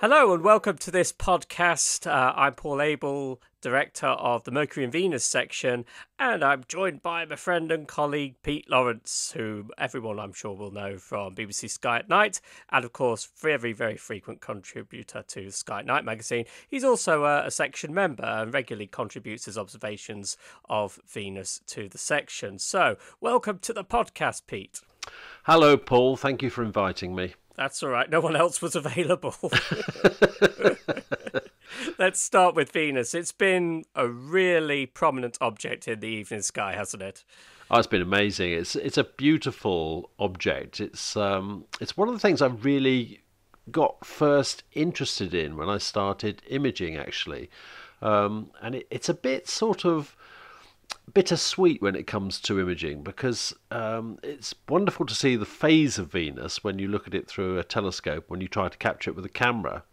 Hello and welcome to this podcast. Uh, I'm Paul Abel, director of the Mercury and Venus section, and I'm joined by my friend and colleague Pete Lawrence, who everyone I'm sure will know from BBC Sky at Night, and of course, very, very frequent contributor to Sky at Night magazine. He's also a, a section member and regularly contributes his observations of Venus to the section. So, welcome to the podcast, Pete. Hello, Paul. Thank you for inviting me. That's all right. No one else was available. Let's start with Venus. It's been a really prominent object in the evening sky, hasn't it? Oh, it's been amazing. It's it's a beautiful object. It's um it's one of the things I really got first interested in when I started imaging actually, um, and it, it's a bit sort of bittersweet when it comes to imaging because um, it's wonderful to see the phase of Venus when you look at it through a telescope when you try to capture it with a camera.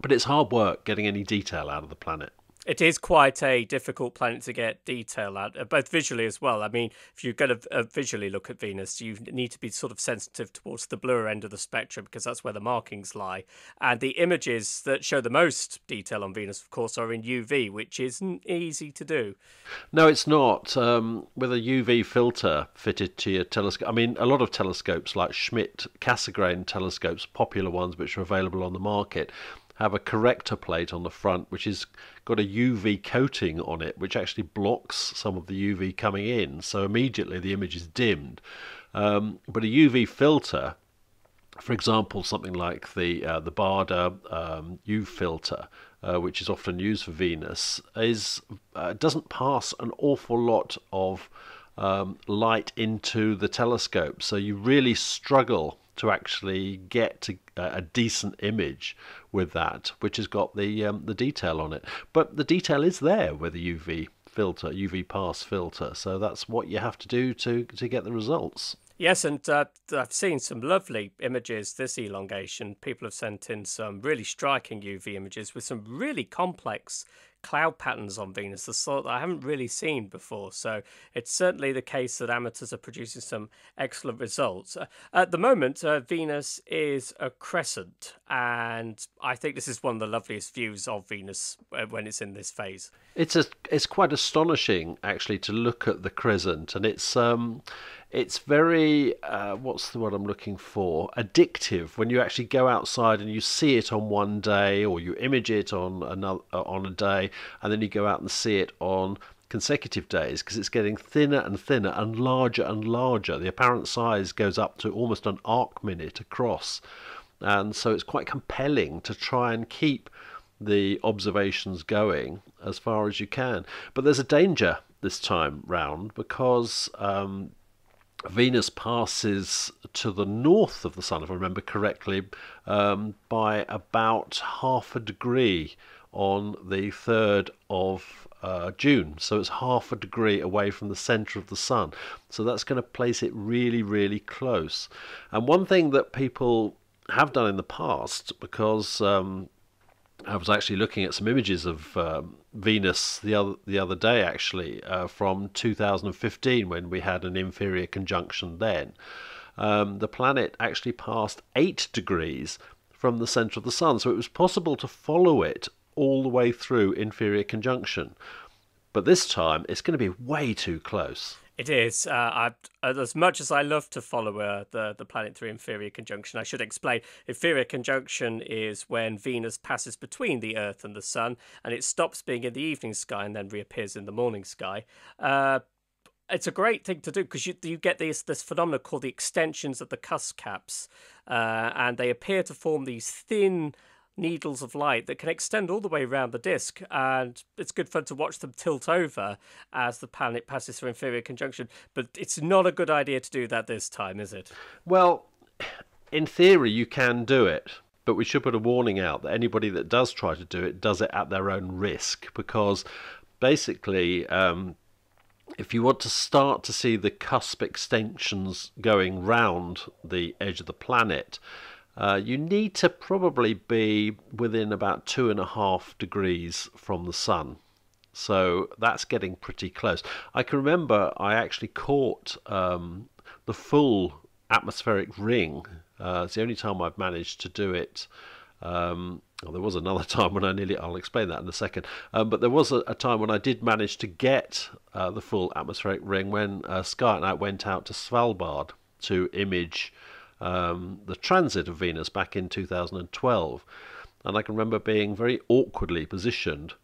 But it's hard work getting any detail out of the planet. It is quite a difficult planet to get detail at, uh, both visually as well. I mean, if you're going to uh, visually look at Venus, you need to be sort of sensitive towards the bluer end of the spectrum because that's where the markings lie. And the images that show the most detail on Venus, of course, are in UV, which isn't easy to do. No, it's not. Um, with a UV filter fitted to your telescope, I mean, a lot of telescopes like Schmidt Cassegrain telescopes, popular ones which are available on the market, have a corrector plate on the front which has got a UV coating on it which actually blocks some of the UV coming in. So immediately the image is dimmed. Um, but a UV filter for example something like the uh, the Baader um, filter uh, which is often used for Venus is uh, doesn't pass an awful lot of um, light into the telescope. So you really struggle to actually get to a decent image with that, which has got the um, the detail on it. But the detail is there with the UV filter, UV pass filter. So that's what you have to do to to get the results. Yes, and uh, I've seen some lovely images this elongation. People have sent in some really striking UV images with some really complex cloud patterns on Venus, the sort that I haven't really seen before. So it's certainly the case that amateurs are producing some excellent results. Uh, at the moment, uh, Venus is a crescent, and I think this is one of the loveliest views of Venus uh, when it's in this phase. It's a, it's quite astonishing actually to look at the crescent, and it's um, it's very uh, what's the word I'm looking for? Addictive. When you actually go outside and you see it on one day or you image it on another uh, on a day and then you go out and see it on consecutive days because it's getting thinner and thinner and larger and larger. The apparent size goes up to almost an arc minute across. And so it's quite compelling to try and keep the observations going as far as you can. But there's a danger this time round because um, Venus passes to the north of the Sun, if I remember correctly, um, by about half a degree on the 3rd of uh, June. So it's half a degree away from the center of the Sun. So that's going to place it really, really close. And one thing that people have done in the past, because um, I was actually looking at some images of um, Venus the other the other day, actually, uh, from 2015 when we had an inferior conjunction. Then um, the planet actually passed eight degrees from the center of the sun, so it was possible to follow it all the way through inferior conjunction. But this time, it's going to be way too close. It is. Uh, as much as I love to follow uh, the the planet through inferior conjunction, I should explain. Inferior conjunction is when Venus passes between the Earth and the Sun, and it stops being in the evening sky and then reappears in the morning sky. Uh, it's a great thing to do because you you get this this phenomenon called the extensions of the cusp caps, uh, and they appear to form these thin needles of light that can extend all the way around the disk, and it's good fun to watch them tilt over as the planet passes through inferior conjunction. But it's not a good idea to do that this time, is it? Well, in theory, you can do it. But we should put a warning out that anybody that does try to do it does it at their own risk because basically, um, if you want to start to see the cusp extensions going round the edge of the planet, uh, you need to probably be within about two and a half degrees from the sun. So that's getting pretty close. I can remember I actually caught um, the full atmospheric ring. Uh, it's the only time I've managed to do it Um, well, there was another time when I nearly, I'll explain that in a second, um, but there was a, a, time when I did manage to get uh, the full atmospheric ring when uh, Sky and I went out to Svalbard to image um, the transit of Venus back in 2012. And I can remember being very awkwardly positioned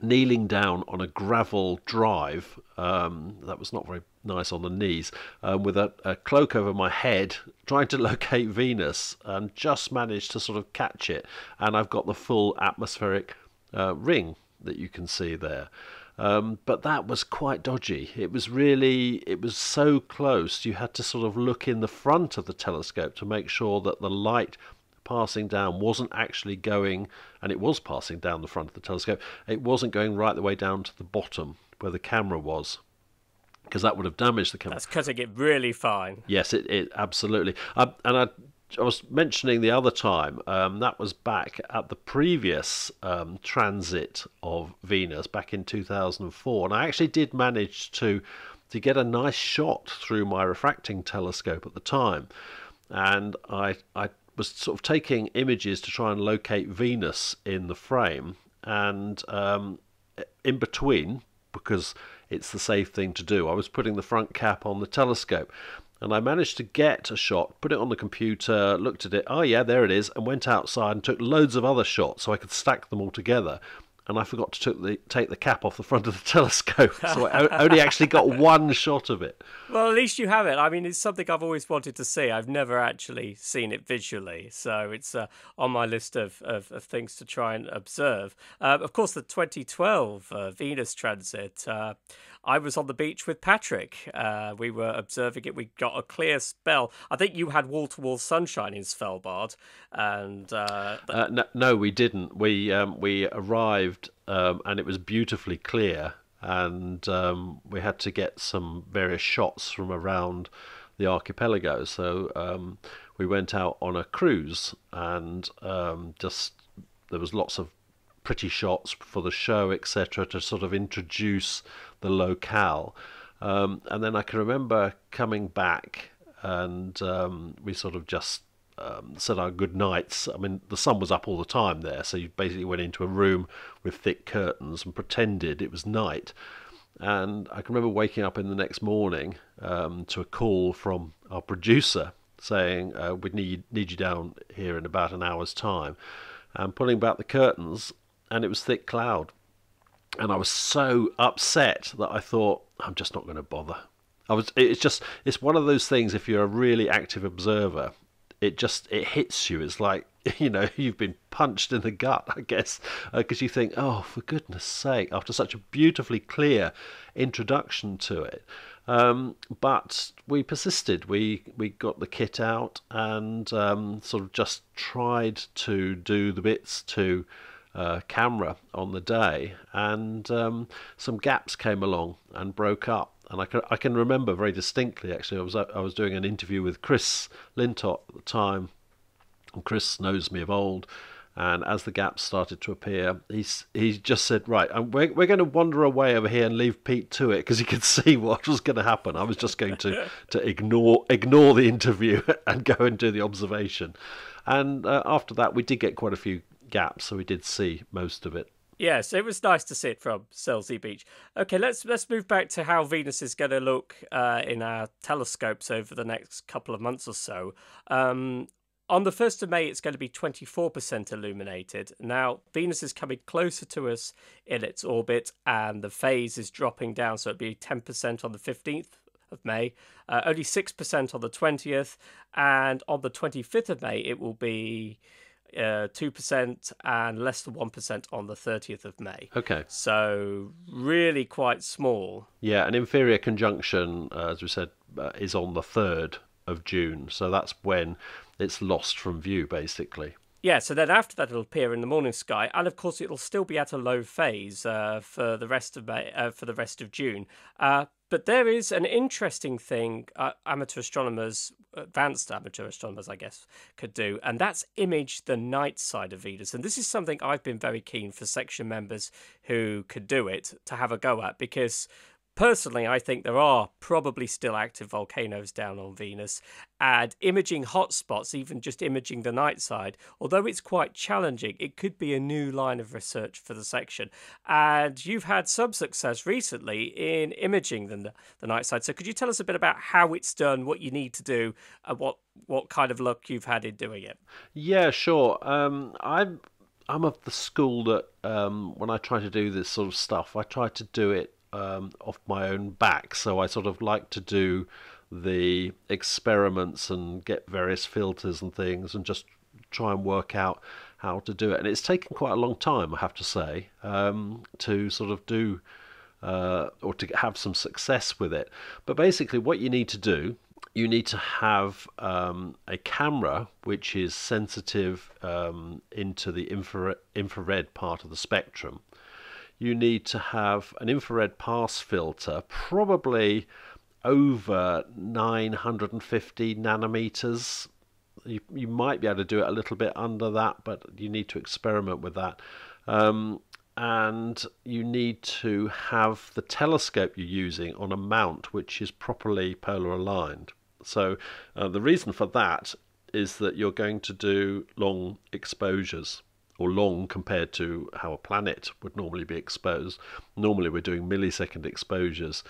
kneeling down on a gravel drive. Um, that was not very nice on the knees, um, with a, a, cloak over my head, trying to locate Venus, and just managed to sort of catch it. And I've got the full atmospheric uh, ring that you can see there. Um, but that was quite dodgy. It was really, it was so close. You had to sort of look in the front of the telescope to make sure that the light passing down wasn't actually going, and it was passing down the front of the telescope, it wasn't going right the way down to the bottom where the camera was. Because that would have damaged the camera. That's cutting it really fine. Yes, it, it absolutely. Uh, and I I was mentioning the other time, um, that was back at the previous um, transit of Venus back in 2004. And I actually did manage to, to get a nice shot through my refracting telescope at the time. And I, I was sort of taking images to try and locate Venus in the frame, and um, in between, because it's the safe thing to do, I was putting the front cap on the telescope. And I managed to get a shot, put it on the computer, looked at it, oh yeah, there it is, and went outside and took loads of other shots so I could stack them all together and I forgot to the, take the cap off the front of the telescope, so I only actually got one shot of it. Well, at least you have it. I mean, it's something I've always wanted to see. I've never actually seen it visually, so it's uh, on my list of, of, of, things to try and observe. Uh, of course, the 2012 uh, Venus transit. I was on the beach with Patrick. Uh, we were observing it. We got a clear spell. I think you had wall to wall sunshine in Svalbard, and uh, uh, no, no, we didn't. We um, we arrived um, and it was beautifully clear, and um, we had to get some various shots from around the archipelago. So um, we went out on a cruise and um, just there was lots of pretty shots for the show, etc., to sort of introduce the locale. Um, and then I can remember coming back, and um, we sort of just um, said our good nights. I mean, the sun was up all the time there, so you basically went into a room with thick curtains and pretended it was night. And I can remember waking up in the next morning um, to a call from our producer saying uh, we need need you down here in about an hour's time, and pulling back the curtains and it was thick cloud. And I was so upset that I thought, I'm just not going to bother. I was. It's just. It's one of those things. If you're a really active observer, it just it hits you. It's like you know you've been punched in the gut, I guess, because uh, you think, oh, for goodness' sake, after such a beautifully clear introduction to it. Um, but we persisted. We we got the kit out and um, sort of just tried to do the bits to uh, camera on the day, and um, some gaps came along and broke up. And I can I can remember very distinctly. Actually, I was I was doing an interview with Chris Lintott at the time, and Chris knows me of old. And as the gaps started to appear, he's he just said, "Right, we're we're going to wander away over here and leave Pete to it because he could see what was going to happen. I was just going to to ignore ignore the interview and go and do the observation." And uh, after that, we did get quite a few gaps, so we did see most of it. Yes, it was nice to see it from Selsey Beach. Okay, let's let's move back to how Venus is going to look uh, in our telescopes over the next couple of months or so. Um, on the 1st of May, it's going to be 24% illuminated. Now, Venus is coming closer to us in its orbit, and the phase is dropping down, so it'll be 10% on the 15th of May, uh, only 6% on the 20th, and on the 25th of May, it will be uh, two percent and less than one percent on the thirtieth of May. Okay. So really quite small. Yeah, an inferior conjunction, uh, as we said, uh, is on the third of June. So that's when it's lost from view, basically. Yeah, so then after that it'll appear in the morning sky, and of course it'll still be at a low phase uh, for the rest of May, uh, for the rest of June. But there is an interesting thing uh, amateur astronomers, advanced amateur astronomers, I guess, could do, and that's image the night side of Venus. And this is something I've been very keen for section members who could do it to have a go at because Personally, I think there are probably still active volcanoes down on Venus, and imaging hotspots, even just imaging the night side, although it's quite challenging, it could be a new line of research for the section. And you've had some success recently in imaging the, the night side. So could you tell us a bit about how it's done, what you need to do, and what, what kind of luck you've had in doing it? Yeah, sure. Um, I'm I'm of the school that um, when I try to do this sort of stuff, I try to do it um, off my own back. So I sort of like to do the experiments and get various filters and things and just try and work out how to do it. And it's taken quite a long time, I have to say, um, to sort of do uh, or to have some success with it. But basically, what you need to do, you need to have um, a camera which is sensitive um, into the infrared, infrared part of the spectrum you need to have an infrared pass filter, probably over 950 nanometers. You, you might be able to do it a little bit under that, but you need to experiment with that. Um, and you need to have the telescope you're using on a mount which is properly polar aligned. So, uh, the reason for that is that you're going to do long exposures or long compared to how a planet would normally be exposed. Normally, we're doing millisecond exposures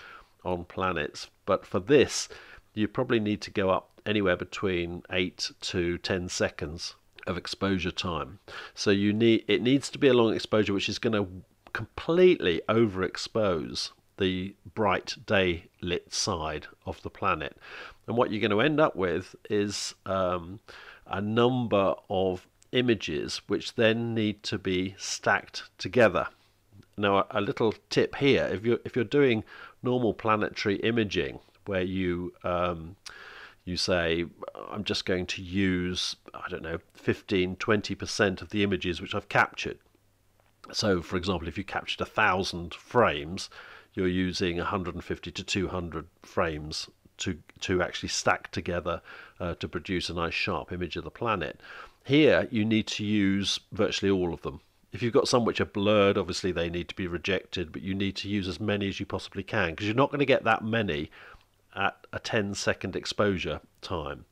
on planets, but for this, you probably need to go up anywhere between 8 to 10 seconds of exposure time. So you need it needs to be a long exposure which is going to completely overexpose the bright day lit side of the planet. And what you're going to end up with is um, a number of images which then need to be stacked together. Now, a, little tip here: if you're if you're doing normal planetary imaging, where you um, you say I'm just going to use I don't know 15 20 percent of the images which I've captured. So, for example, if you captured a thousand frames, you're using 150 to 200 frames to to actually stack together uh, to produce a nice sharp image of the planet. Here, you need to use virtually all of them. If you've got some which are blurred, obviously they need to be rejected, but you need to use as many as you possibly can because you're not going to get that many at a 10 second exposure time.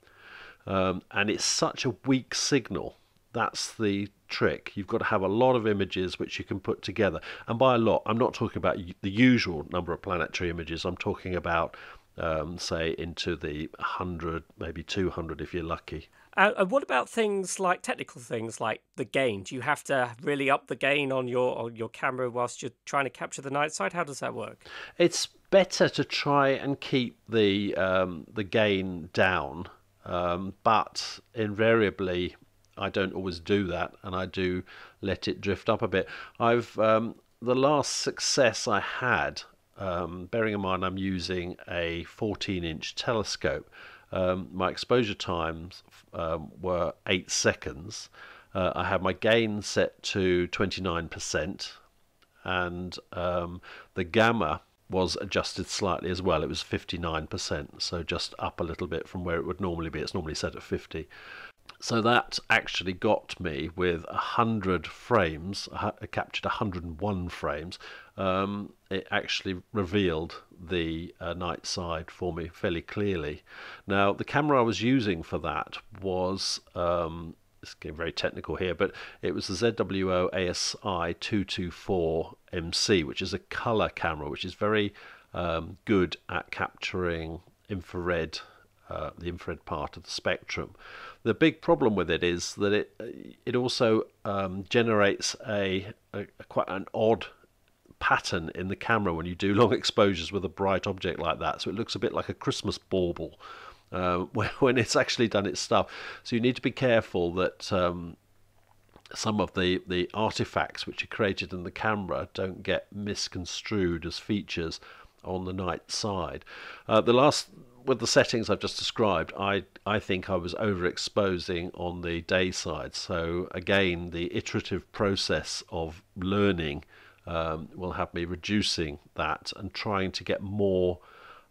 Um, and it's such a weak signal. That's the trick. You've got to have a lot of images which you can put together. And by a lot, I'm not talking about the usual number of planetary images. I'm talking about, um, say, into the 100, maybe 200 if you're lucky. Uh, and what about things like technical things like the gain? Do you have to really up the gain on your on your camera whilst you're trying to capture the night side? How does that work? It's better to try and keep the um, the gain down, um, but invariably I don't always do that, and I do let it drift up a bit. I've um, the last success I had, um, bearing in mind I'm using a 14 inch telescope um, my exposure times um, were eight seconds. Uh, I had my gain set to 29%, and um, the gamma was adjusted slightly as well. It was 59%, so just up a little bit from where it would normally be. It's normally set at 50. So that actually got me with 100 frames. I captured 101 frames. Um, it actually revealed the uh, night side for me fairly clearly. Now, the camera I was using for that was. Um, it's getting very technical here, but it was the ZWO ASI 224 MC, which is a color camera, which is very um, good at capturing infrared uh, the infrared part of the spectrum. The big problem with it is that it it also um, generates a, a, a, quite an odd pattern in the camera when you do long exposures with a bright object like that. So it looks a bit like a Christmas bauble uh, when it's actually done its stuff. So you need to be careful that um, some of the, the artifacts which are created in the camera don't get misconstrued as features on the night side. Uh, the last with the settings I've just described, I I think I was overexposing on the day side. So again, the iterative process of learning um, will have me reducing that and trying to get more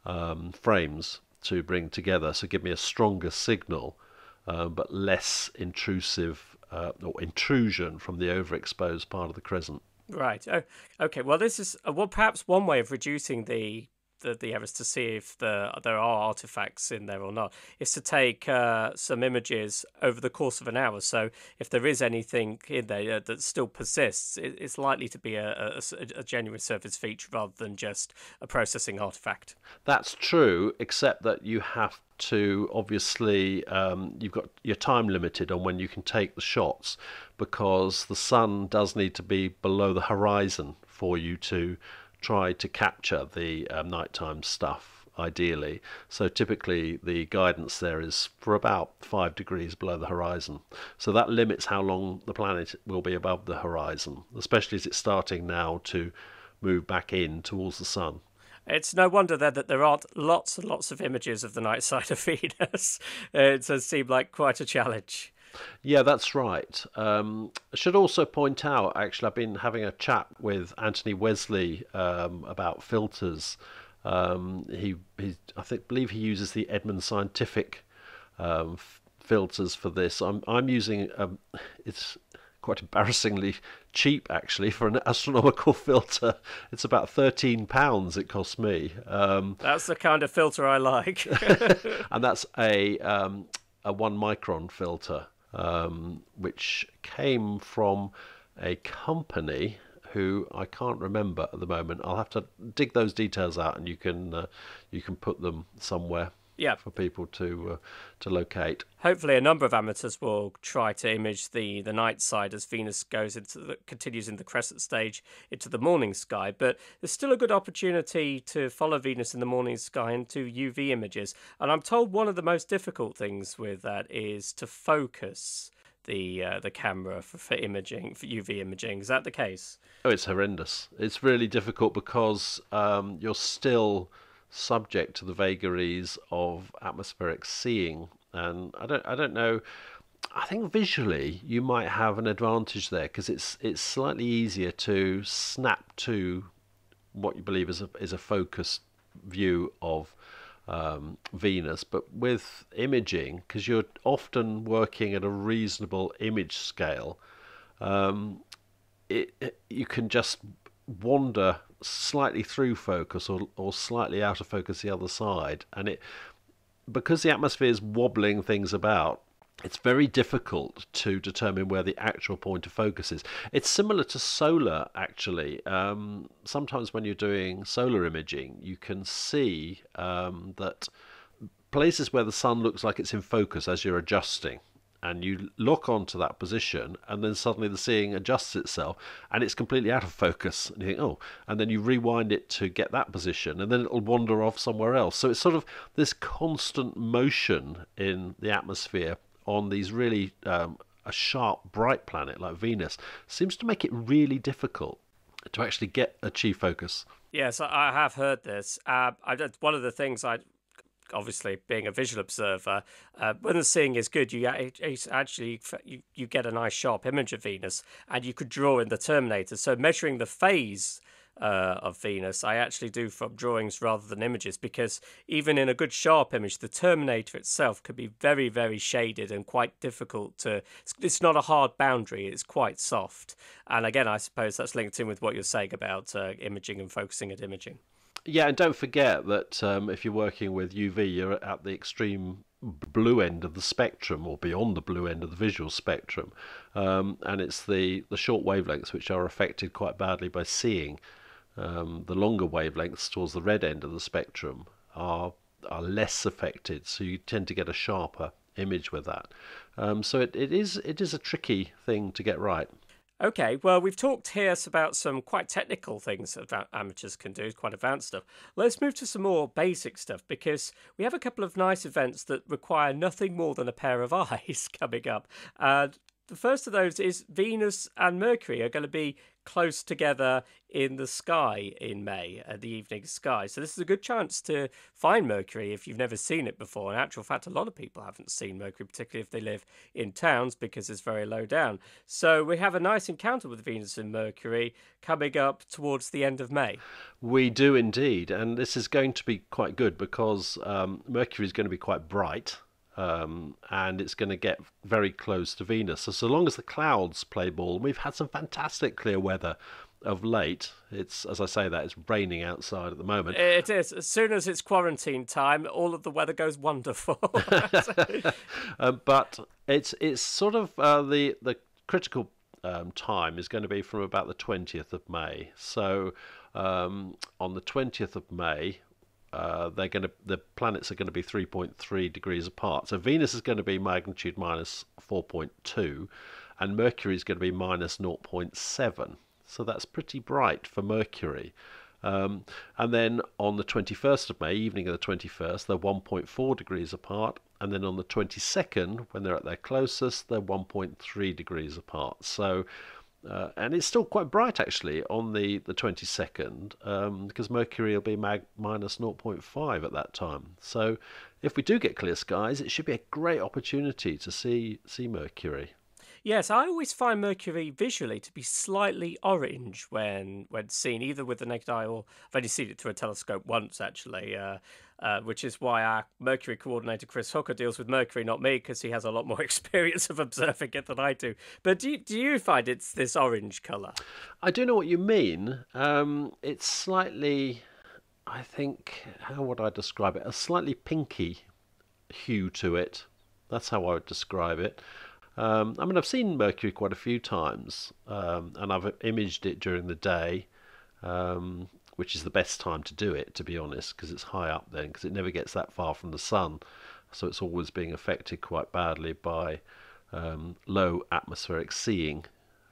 um, frames to bring together. So give me a stronger signal, uh, but less intrusive uh, or intrusion from the overexposed part of the crescent. Right. Oh, okay. Well, this is uh, well, perhaps one way of reducing the the, the errors to see if the, there are artifacts in there or not is to take uh, some images over the course of an hour. So if there is anything in there uh, that still persists, it, it's likely to be a, a, a, genuine surface feature rather than just a processing artifact. That's true, except that you have to obviously um, you've got your time limited on when you can take the shots because the sun does need to be below the horizon for you to try to capture the um, nighttime stuff ideally. So typically the guidance there is for about five degrees below the horizon. So that limits how long the planet will be above the horizon, especially as it's starting now to move back in towards the sun. It's no wonder then that there aren't lots and lots of images of the night side of Venus. It does seem like quite a challenge. Yeah, that's right. Um, I should also point out, actually, I've been having a chat with Anthony Wesley um, about filters. Um, he, he, I think, believe he uses the Edmund Scientific um, f- filters for this. I'm, I'm using um, it's quite embarrassingly cheap actually for an astronomical filter. It's about thirteen pounds. It cost me. Um, that's the kind of filter I like, and that's a um, a one micron filter, um, which came from a company who I can't remember at the moment. I'll have to dig those details out, and you can uh, you can put them somewhere yeah. for people to uh, to locate. Hopefully, a number of amateurs will try to image the, the night side as Venus goes into the, continues in the crescent stage into the morning sky. But there's still a good opportunity to follow Venus in the morning sky into UV images. And I'm told one of the most difficult things with that is to focus the uh, the camera for, for imaging for UV imaging. Is that the case? Oh, it's horrendous. It's really difficult because um, you're still subject to the vagaries of atmospheric seeing. And I don't, I don't know. I think visually you might have an advantage there because it's it's slightly easier to snap to what you believe is a is a focused view of um, Venus, but with imaging because you're often working at a reasonable image scale, um, it, it, you can just wander slightly through focus or or slightly out of focus the other side, and it because the atmosphere is wobbling things about. It's very difficult to determine where the actual point of focus is. It's similar to solar, actually. Um, sometimes when you're doing solar imaging, you can see um, that places where the sun looks like it's in focus as you're adjusting and you lock onto that position, and then suddenly the seeing adjusts itself, and it's completely out of focus. And you think, oh, and then you rewind it to get that position, and then it'll wander off somewhere else. So it's sort of this constant motion in the atmosphere on these really um, a sharp, bright planet like Venus seems to make it really difficult to actually get achieve focus. Yes, I have heard this. Uh, I, one of the things I obviously being a visual observer, uh, when the seeing is good, you actually you, you get a nice sharp image of Venus, and you could draw in the Terminator. So measuring the phase uh, of Venus, I actually do from drawings rather than images because even in a good sharp image, the Terminator itself could be very, very shaded and quite difficult to. It's not a hard boundary; it's quite soft. And again, I suppose that's linked in with what you're saying about uh, imaging and focusing at imaging. Yeah, and don't forget that um, if you're working with UV, you're at the extreme blue end of the spectrum or beyond the blue end of the visual spectrum. Um, and it's the, the short wavelengths which are affected quite badly by seeing um, the longer wavelengths towards the red end of the spectrum are are less affected. So you tend to get a sharper image with that. Um, so it, it is it is a tricky thing to get right Okay, well, we've talked here about some quite technical things that amateurs can do, quite advanced stuff. Let's move to some more basic stuff because we have a couple of nice events that require nothing more than a pair of eyes coming up. And the first of those is Venus and Mercury are going to be close together in the sky in May, uh, the evening sky. So this is a good chance to find Mercury if you've never seen it before. In actual fact, a lot of people haven't seen Mercury, particularly if they live in towns because it's very low down. So we have a nice encounter with Venus and Mercury coming up towards the end of May. We do indeed, and this is going to be quite good because um, Mercury is going to be quite bright um, and it's going to get very close to Venus. So, so long as the clouds play ball, we've had some fantastic clear weather of late. It's as I say that it's raining outside at the moment. It is. As soon as it's quarantine time, all of the weather goes wonderful. um, but it's it's sort of uh, the the critical um, time is going to be from about the 20th of May. So um, on the 20th of May, uh, they're going to the planets are going to be 3.3 degrees apart. So Venus is going to be magnitude minus 4.2, and Mercury is going to be minus 0.7. So that's pretty bright for Mercury. Um, and then on the 21st of May, evening of the 21st, they're 1.4 degrees apart. And then on the 22nd, when they're at their closest, they're 1.3 degrees apart. So, uh, and it's still quite bright actually on the, the 22nd um, because Mercury will be mag- minus 0.5 at that time. So, if we do get clear skies, it should be a great opportunity to see see Mercury. Yes, I always find Mercury visually to be slightly orange when when seen, either with the naked eye or I've only seen it through a telescope once actually, uh, uh, which is why our Mercury coordinator Chris Hooker deals with Mercury, not me, because he has a lot more experience of observing it than I do. But do you, do you find it's this orange colour? I do know what you mean. Um, it's slightly, I think, how would I describe it? A slightly pinky hue to it. That's how I would describe it. Um, I mean, I've seen Mercury quite a few times, um, and I've imaged it during the day, um, which is the best time to do it, to be honest, because it's high up then, because it never gets that far from the sun, so it's always being affected quite badly by um, low atmospheric seeing.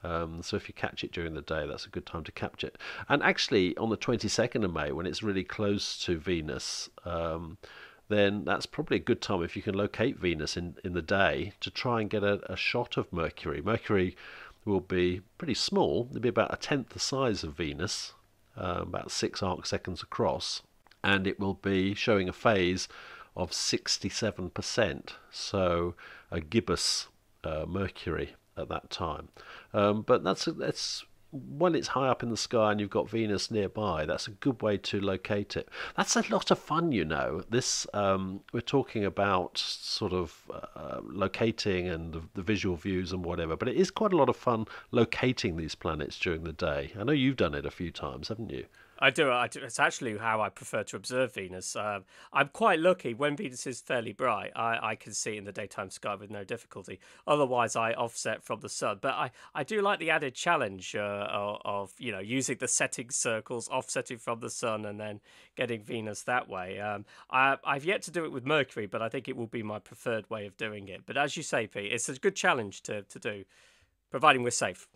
Um, so if you catch it during the day, that's a good time to capture it. And actually, on the 22nd of May, when it's really close to Venus, um, then that's probably a good time if you can locate Venus in, in the day to try and get a, a shot of Mercury. Mercury will be pretty small, it'll be about a tenth the size of Venus, uh, about six arc seconds across, and it will be showing a phase of 67%, so a gibbous uh, Mercury at that time. Um, but that's that's when it's high up in the sky and you've got Venus nearby, that's a good way to locate it. That's a lot of fun, you know. This um, we're talking about sort of uh, locating and the, the, visual views and whatever, but it is quite a lot of fun locating these planets during the day. I know you've done it a few times, haven't you? I do, I do. It's actually how I prefer to observe Venus. Um, I'm quite lucky when Venus is fairly bright. I, I can see in the daytime sky with no difficulty. Otherwise, I offset from the sun. But I, I do like the added challenge uh, of, of, you know using the setting circles, offsetting from the sun, and then getting Venus that way. Um, I, I've yet to do it with Mercury, but I think it will be my preferred way of doing it. But as you say, Pete, it's a good challenge to, to do, providing we're safe.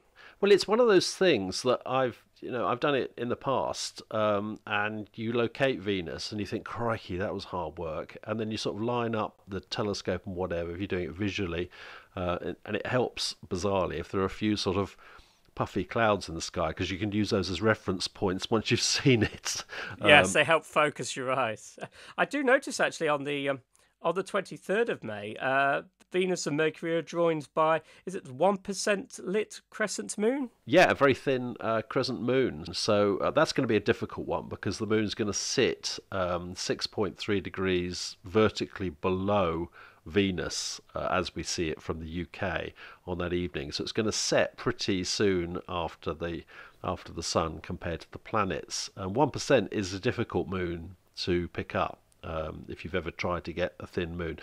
Well, it's one of those things that I've you know I've done it in the past, um, and you locate Venus and you think, crikey, that was hard work, and then you sort of line up the telescope and whatever if you're doing it visually, uh, and, it helps bizarrely if there are a few sort of puffy clouds in the sky because you can use those as reference points once you've seen it. Yes, um, they help focus your eyes. I do notice actually on the um, on the 23rd of May, uh, Venus and Mercury are joined by, is it 1% lit crescent moon? Yeah, a very thin uh, crescent moon. So uh, that's going to be a difficult one because the moon's going to sit um, 6.3 degrees vertically below Venus uh, as we see it from the UK on that evening. So it's going to set pretty soon after the after the sun compared to the planets. And 1% is a difficult moon to pick up. Um, if you've ever tried to get a thin moon.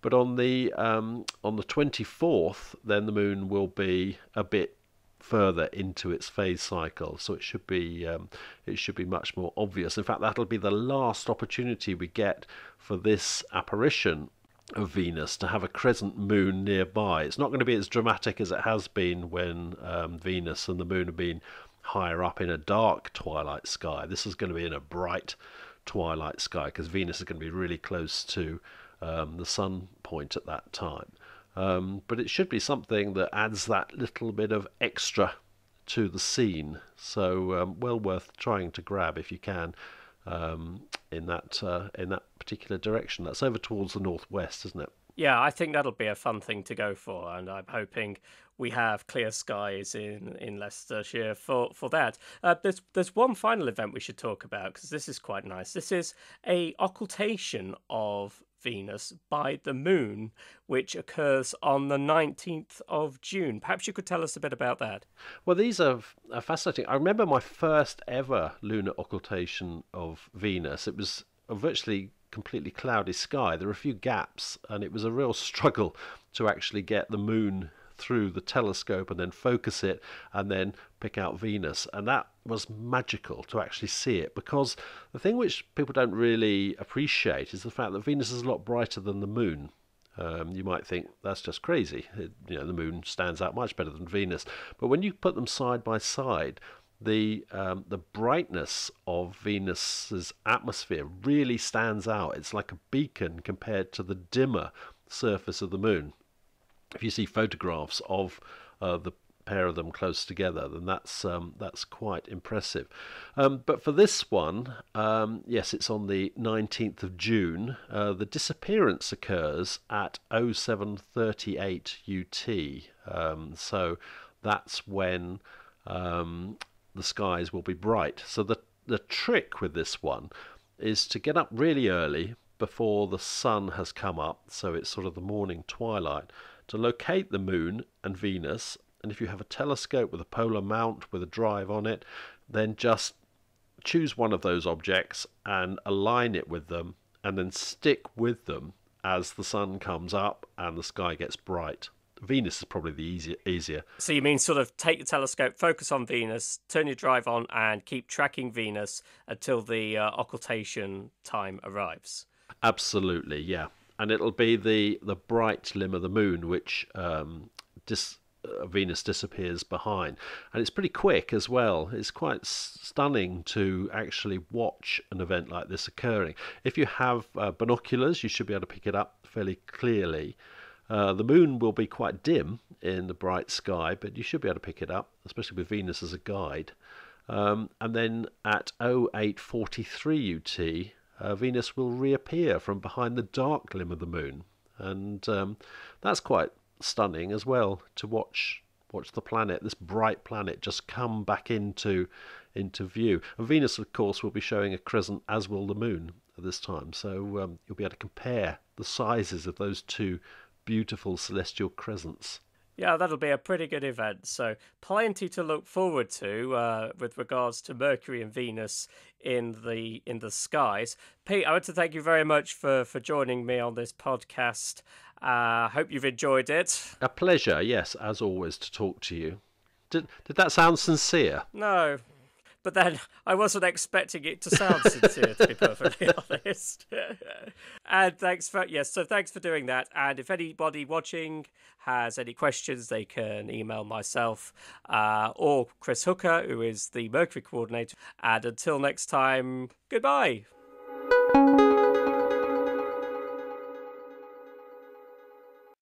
But on the um, on the 24th, then the moon will be a bit further into its phase cycle, so it should be um, it should be much more obvious. In fact, that'll be the last opportunity we get for this apparition of Venus to have a crescent moon nearby. It's not going to be as dramatic as it has been when um, Venus and the moon have been higher up in a dark twilight sky. This is going to be in a bright twilight sky because Venus is going to be really close to um, the sun point at that time. Um, but it should be something that adds that little bit of extra to the scene. So um, well worth trying to grab if you can um, in that uh, in that particular direction. That's over towards the northwest, isn't it? Yeah, I think that'll be a fun thing to go for, and I'm hoping we have clear skies in, in Leicestershire for for that. Uh, there's there's one final event we should talk about because this is quite nice. This is a occultation of Venus by the moon, which occurs on the 19th of June. Perhaps you could tell us a bit about that. Well, these are, are fascinating. I remember my first ever lunar occultation of Venus. It was a virtually completely cloudy sky. There were a few gaps, and it was a real struggle to actually get the moon through the telescope and then focus it and then pick out Venus. And that was magical to actually see it because the thing which people don't really appreciate is the fact that Venus is a lot brighter than the moon. Um, you might think that's just crazy. It, you know, the moon stands out much better than Venus. But when you put them side by side, the um, the brightness of Venus's atmosphere really stands out. It's like a beacon compared to the dimmer surface of the moon. If you see photographs of uh, the pair of them close together, then that's um, that's quite impressive. Um, but for this one, um, yes, it's on the 19th of June. Uh, the disappearance occurs at 0738 UT. Um, so that's when um, the skies will be bright. So the the trick with this one is to get up really early before the sun has come up, so it's sort of the morning twilight, to locate the moon and Venus. And if you have a telescope with a polar mount with a drive on it, then just choose one of those objects and align it with them, and then stick with them as the sun comes up and the sky gets bright. Venus is probably the easier, easier. So you mean sort of take the telescope, focus on Venus, turn your drive on, and keep tracking Venus until the uh, occultation time arrives. Absolutely, yeah. And it'll be the the bright limb of the moon which um, dis, uh, Venus disappears behind, and it's pretty quick as well. It's quite stunning to actually watch an event like this occurring. If you have uh, binoculars, you should be able to pick it up fairly clearly. Uh, the moon will be quite dim in the bright sky, but you should be able to pick it up, especially with Venus as a guide. Um, and then at 0843 UT, uh, Venus will reappear from behind the dark limb of the moon, and um, that's quite stunning as well to watch watch the planet, this bright planet, just come back into into view. And Venus, of course, will be showing a crescent, as will the moon at this time. So um, you'll be able to compare the sizes of those two beautiful celestial crescents. Yeah, that'll be a pretty good event. So, plenty to look forward to uh, with regards to Mercury and Venus in the in the skies. Pete, I want to thank you very much for for joining me on this podcast. I uh, hope you've enjoyed it. A pleasure, yes, as always, to talk to you. Did did that sound sincere? No, but then I wasn't expecting it to sound sincere, to be perfectly honest. and thanks for yes, so thanks for doing that. And if anybody watching has any questions, they can email myself uh, or Chris Hooker, who is the Mercury coordinator. And until next time, goodbye.